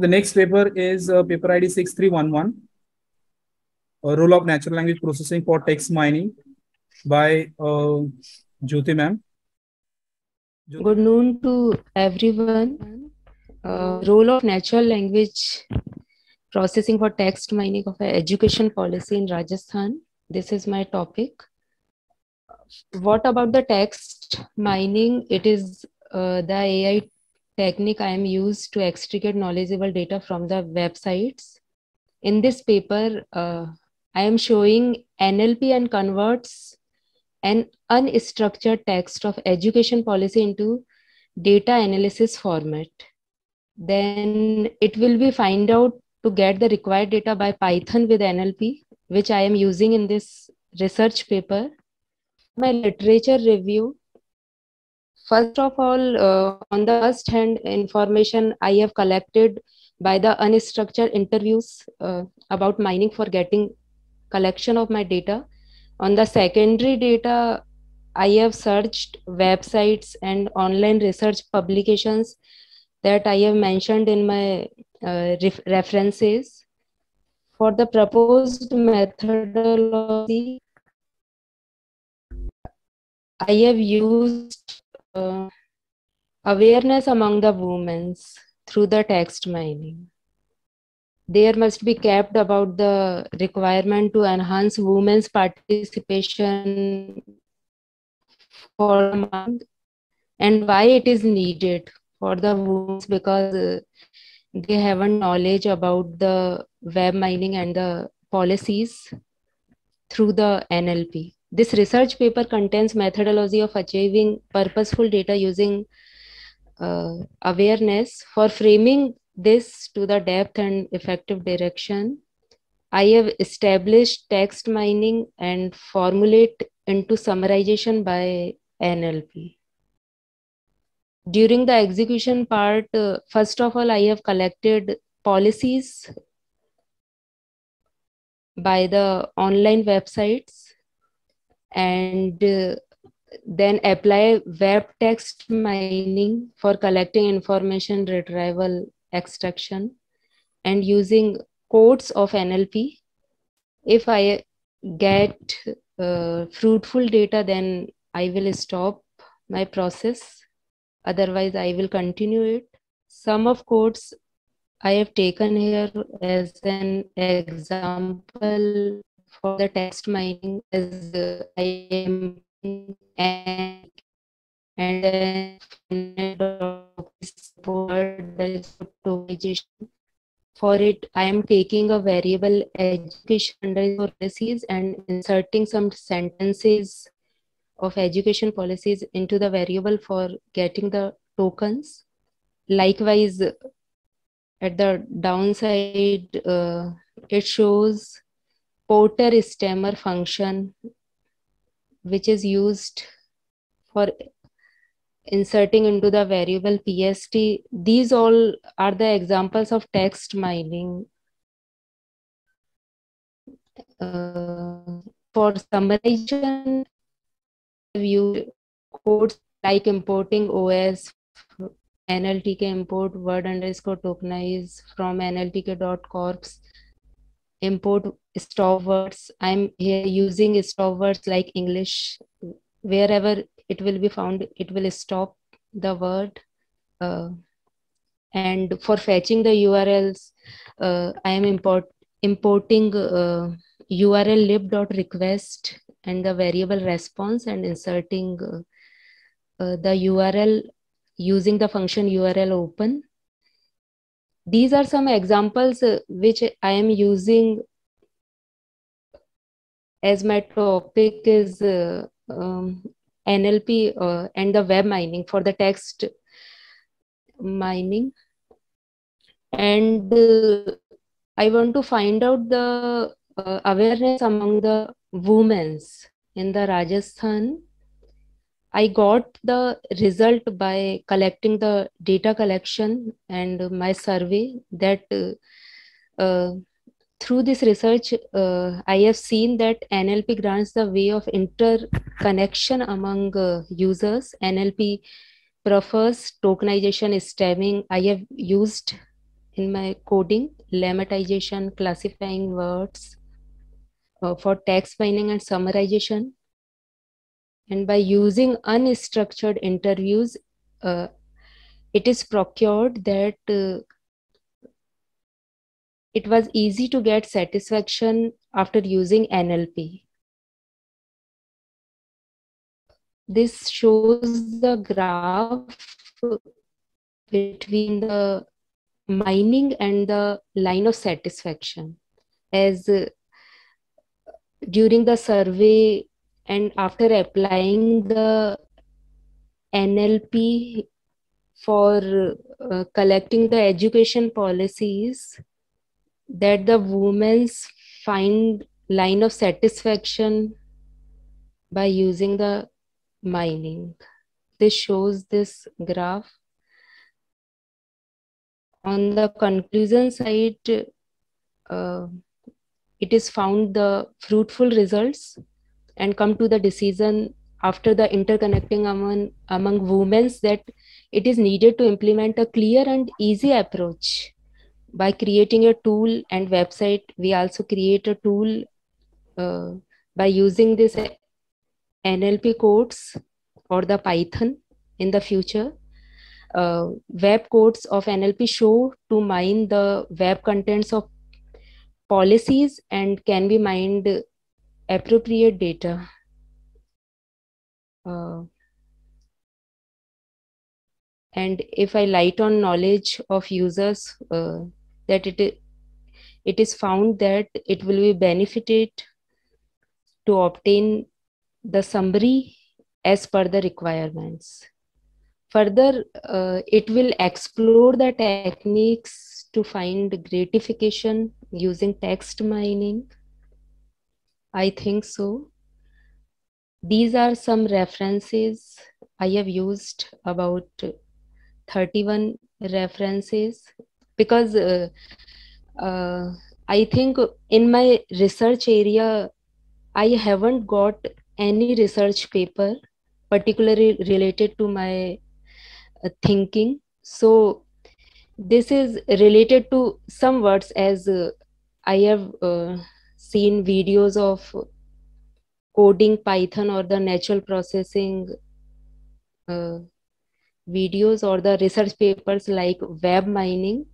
The next paper is uh, paper ID 6311, a role of natural language processing for text mining by uh, Jyoti ma'am. Good noon to everyone. Uh, role of natural language processing for text mining of education policy in Rajasthan. This is my topic. What about the text mining? It is uh, the AI technique I am used to extricate knowledgeable data from the websites. In this paper, uh, I am showing NLP and converts an unstructured text of education policy into data analysis format. Then it will be find out to get the required data by Python with NLP, which I am using in this research paper. My literature review. First of all, uh, on the first hand information I have collected by the unstructured interviews uh, about mining for getting collection of my data. On the secondary data, I have searched websites and online research publications that I have mentioned in my uh, ref references. For the proposed methodology, I have used uh, awareness among the women through the text mining. There must be kept about the requirement to enhance women's participation for a and why it is needed for the women because uh, they haven't knowledge about the web mining and the policies through the NLP. This research paper contains methodology of achieving purposeful data using uh, awareness for framing this to the depth and effective direction. I have established text mining and formulate into summarization by NLP during the execution part, uh, first of all, I have collected policies by the online websites and uh, then apply web text mining for collecting information retrieval extraction and using codes of NLP. If I get uh, fruitful data, then I will stop my process Otherwise, I will continue it. Some of codes I have taken here as an example for the text mining as uh, I am and and for it i am taking a variable education underscore policies and inserting some sentences of education policies into the variable for getting the tokens. Likewise, at the downside, uh, it shows Porter stemmer function, which is used for inserting into the variable PST. These all are the examples of text mining. Uh, for summarization, view codes like importing OS, NLTK import word underscore tokenize from nltk.corpus, import stop words. I'm here using stop words like English. Wherever it will be found, it will stop the word. Uh, and for fetching the URLs, uh, I am import, importing uh, URL lib.request and the variable response and inserting uh, uh, the URL using the function URL open. These are some examples uh, which I am using as my topic is uh, um, NLP uh, and the web mining for the text mining. And uh, I want to find out the awareness among the women's in the Rajasthan. I got the result by collecting the data collection and my survey that uh, uh, through this research, uh, I have seen that NLP grants the way of interconnection among uh, users. NLP prefers tokenization stemming. I have used in my coding, lemmatization, classifying words, uh, for text mining and summarization. And by using unstructured interviews, uh, it is procured that uh, it was easy to get satisfaction after using NLP. This shows the graph between the mining and the line of satisfaction as uh, during the survey and after applying the NLP for uh, collecting the education policies that the women's find line of satisfaction by using the mining. This shows this graph. On the conclusion side, uh, it is found the fruitful results and come to the decision after the interconnecting among, among women that it is needed to implement a clear and easy approach. By creating a tool and website we also create a tool uh, by using this nlp codes or the python in the future. Uh, web codes of nlp show to mine the web contents of policies and can be mined appropriate data uh, and if i light on knowledge of users uh, that it it is found that it will be benefited to obtain the summary as per the requirements. Further, uh, it will explore the techniques to find gratification using text mining. I think so. These are some references I have used about 31 references because uh, uh, I think in my research area, I haven't got any research paper particularly related to my uh, thinking. So this is related to some words as I have uh, seen videos of coding Python or the natural processing uh, videos or the research papers like web mining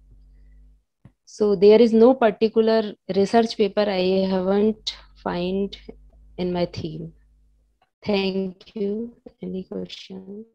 so there is no particular research paper I haven't find in my theme. Thank you. Any questions?